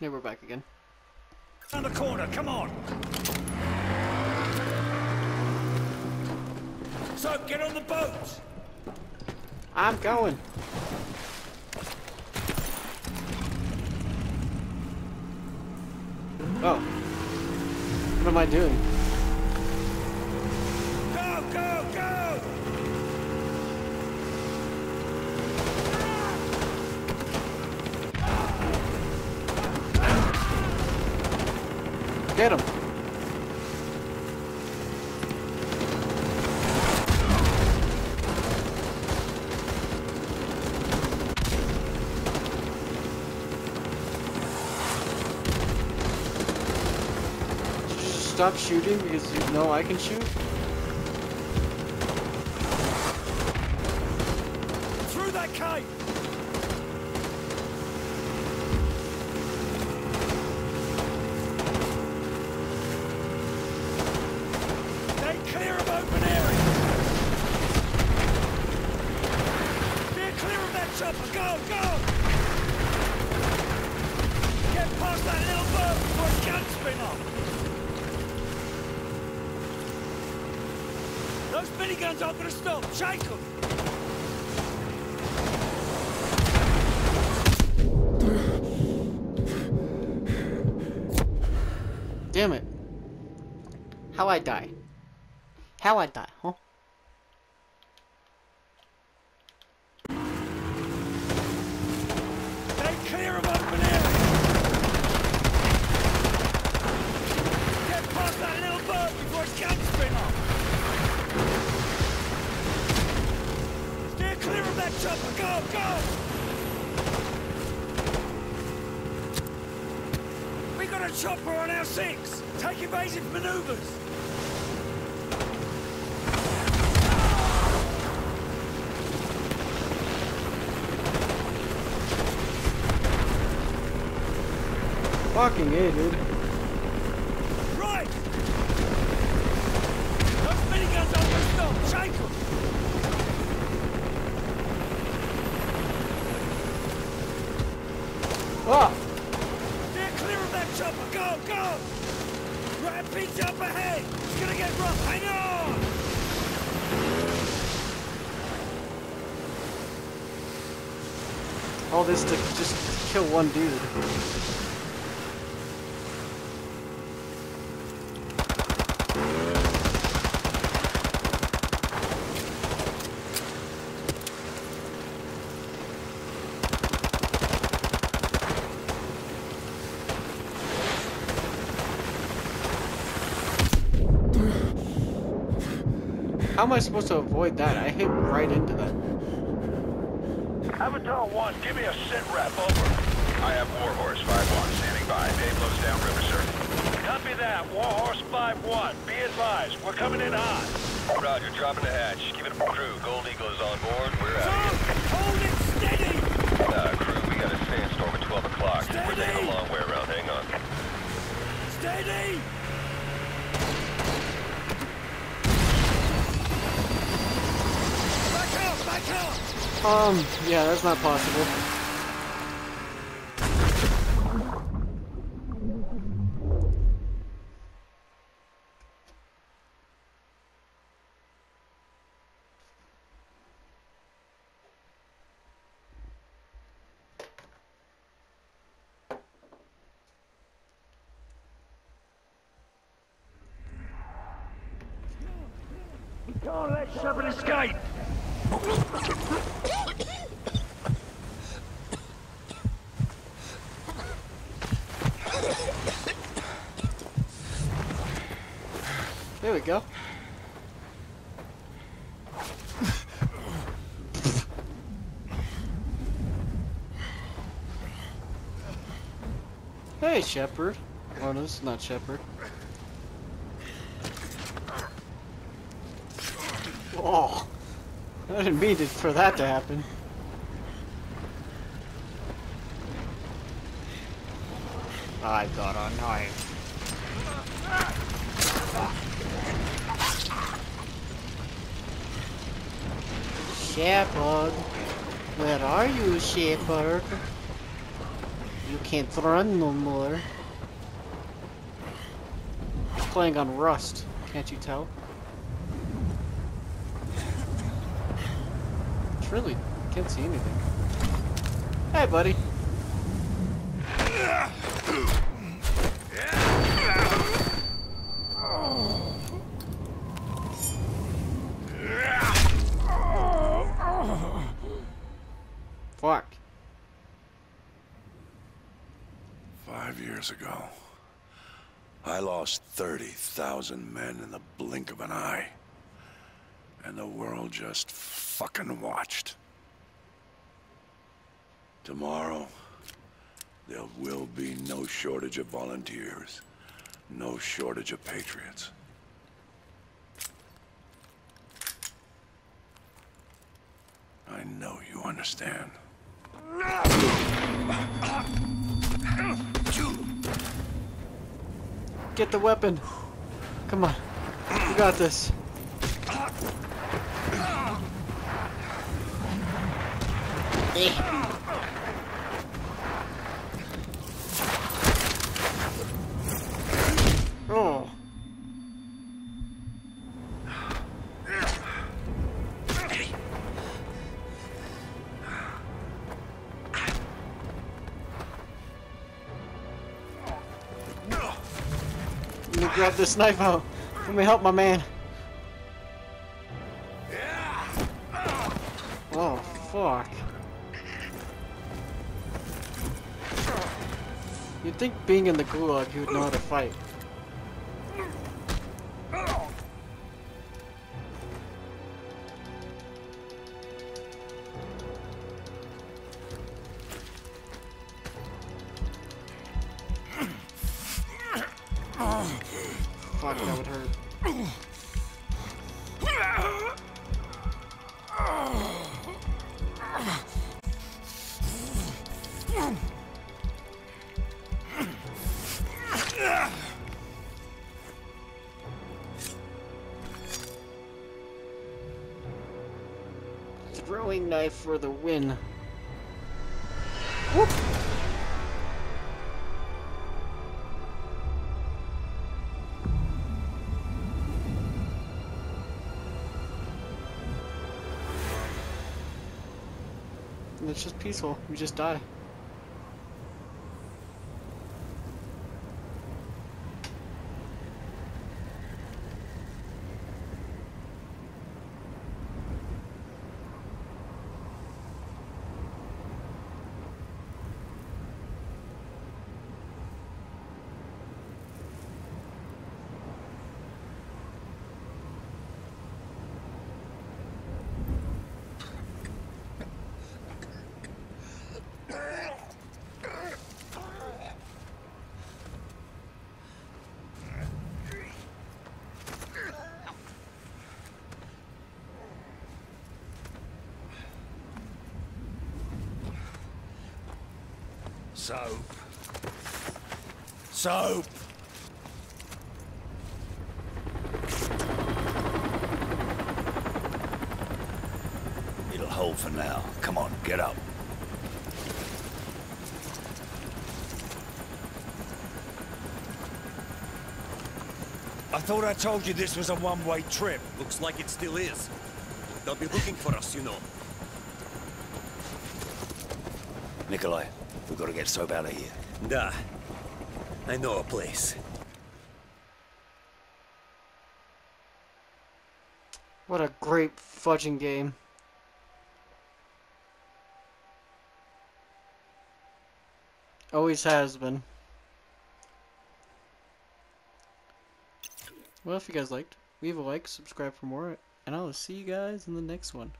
Yeah, we're back again. Around the corner, come on! So, get on the boat! I'm going. Oh. What am I doing? Get him. Stop shooting because you know I can shoot? Through that cape! Chopper! Go, go! Get past that little boat before it can spin off! Those miniguns aren't gonna stop! Shake them! Damn it. How I die? How I die, huh? Stay clear of open area! Get past that little boat before it can spin off! Steer clear of that chopper! Go, go! We got a chopper on our six! Take evasive maneuvers! Fucking A, dude. Right! Those miniguns aren't gonna stop! Shake 'em! Ah! Steer clear of that chopper! Go, go! Rapids up ahead! It's gonna get rough! Hang on! All this to just kill one dude. How am I supposed to avoid that? I hit right into that. Avatar 1, give me a sit rep, over. I have Warhorse 5-1 standing by. Dave blows down river, sir. Copy that. Warhorse 5-1. Be advised, we're coming in hot. Roger, dropping the hatch. Give it a crew. Gold Eagle is on board. We're out hold it steady! Uh, crew, we got a sandstorm at 12 o'clock. We're taking a long way around. Hang on. Steady! Back up! Back up! Um, yeah, that's not possible. Can't let Shepherd escape! There we go. Hey, Shepherd. Oh, no, this is not Shepherd. Oh, I didn't mean it for that to happen. I got a knife. Shepherd, where are you, Shepherd? You can't run no more. Playing on Rust, can't you tell? Really can't see anything. Hey, buddy. Fuck. Five years ago, I lost 30,000 men in the blink of an eye. And the world just fucking watched. Tomorrow, there will be no shortage of volunteers. No shortage of patriots. I know you understand. Get the weapon. Come on. You got this. Eh. Oh. Let me grab this knife out. Let me help my man. Oh, fuck. You'd think being in the gulag he would know how to fight. Fuck, that would hurt. Throwing knife for the win. Whoop. And it's just peaceful. We just die. Soap. Soap. It'll hold for now. Come on, get up. I thought I told you this was a one-way trip. Looks like it still is. They'll be looking for us, you know. Nikolai, we've got to get Soap out of here. Da. I know a place. What a great fudging game. Always has been. Well, if you guys liked, leave a like, subscribe for more, and I will see you guys in the next one.